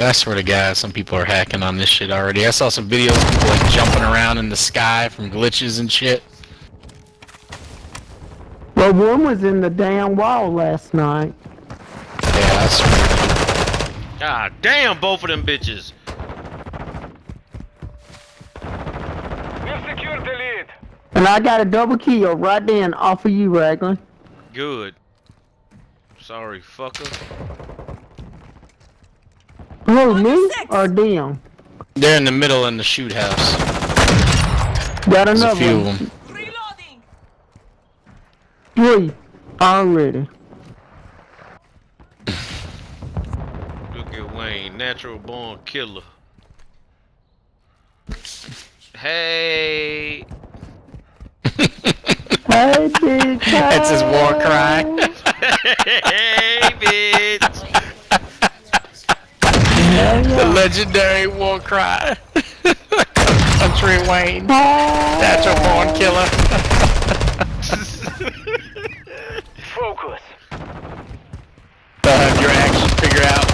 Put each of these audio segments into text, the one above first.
I swear to God, some people are hacking on this shit already. I saw some videos of people like jumping around in the sky from glitches and shit. Well, one was in the damn wall last night. Yeah, I swear. God damn, both of them bitches. We've secured the lead. And I got a double kill right then off of you, Raglan. Good. Sorry, fucker. Who, me or them? They're in the middle in the shoot house. Got There's a another few of them. Reloading. Three already. Look at Wayne, natural born killer. Hey. Hey, big That's his war cry. hey, bitch. the legendary war cry. Country Wayne. Natural born killer. Focus. They'll have your action figure out.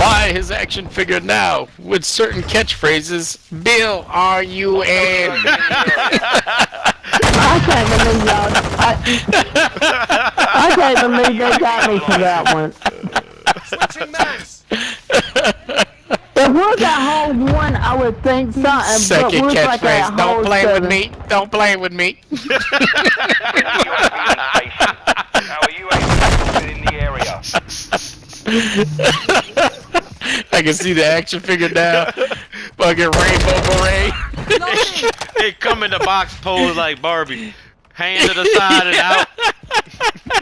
Why his action figure now with certain catchphrases. Bill, are you in? I can't believe y'all. I, I can't believe they got me for that one. Switching mags. If we got one, I would think something. Second we're like catchphrase. Don't hold play with me. Don't play with me. Our UAV is in the area. I can see the action figure now. Fucking rainbow beret. Reloading. They come in the box pose like Barbie. Hand to the side and out.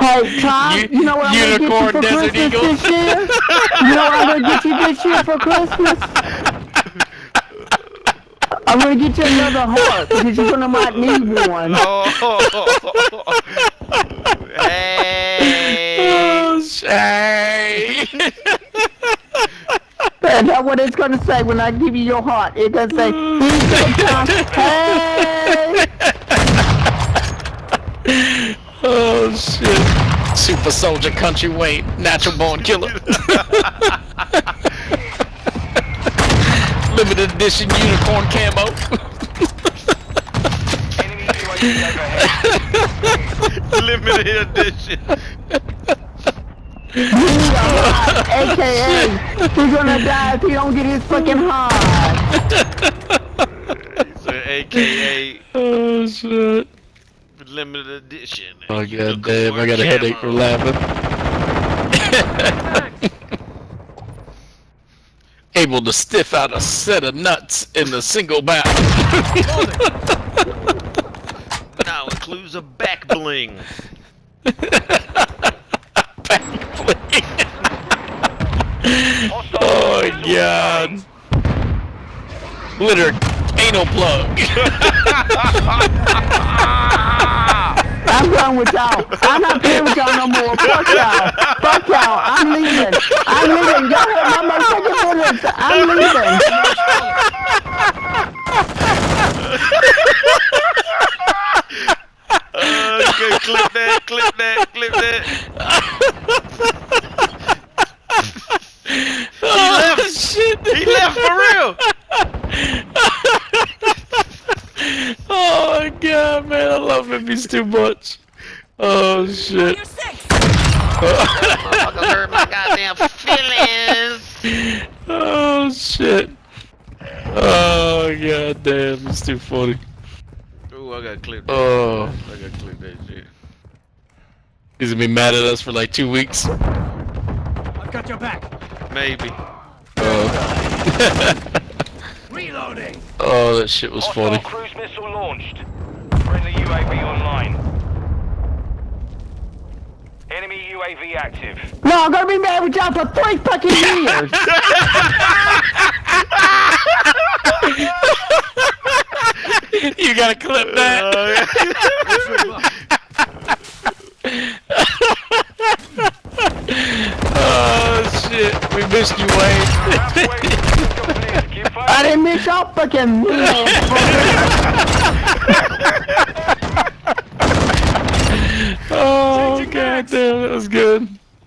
Hey, Tom, U- you know what I'm gonna unicorn get you for Christmas Eagle. this year? You know what I'm gonna get you this year for Christmas? I'm gonna get you another heart because you're gonna might need one. Oh. Hey. Oh, Shay. And that's what it's gonna say when I give you your heart. It's gonna say, "Here's your Tom. Hey, oh shit. Super soldier country Wayne. Natural born killer. Limited edition unicorn camo. Enemy UAV overhead. Limited edition. you need aka he's gonna die if he don't get his fucking heart." So AKA oh shit. limited edition. Oh god damn, I got a headache from laughing. Able to stiff out a set of nuts in a single bout. Now includes a back bling. Hostile oh missile god. incoming. Anal plug. I'm done with y'all. I'm not playing with y'all no more. Fuck y'all. Fuck y'all. I'm leaving. I'm leaving. Y'all heard my motherfucking bullets. I'm leaving. Uh, okay, clip that, clip that, clip that. oh shit. He left for real. Oh my god, man, I love him. He's too much. Oh shit. You're hurt my goddamn feelings. Oh shit. Oh god damn, it's too funny. Ooh, I gotta clip that. Oh, I gotta clip that shit. he's gonna be mad at us for like two weeks. I've got your back. Maybe. Oh, Reloading. oh that shit was Hostile funny. cruise missile launched. Friendly UAV online. Enemy UAV active. No, I'm gonna be mad with y'all for three fucking years. you gotta clip that. Oh, oh shit, we missed you, Wayne. firing. didn't miss y'all oh god damn, that was good.